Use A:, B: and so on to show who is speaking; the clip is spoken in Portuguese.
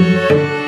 A: Música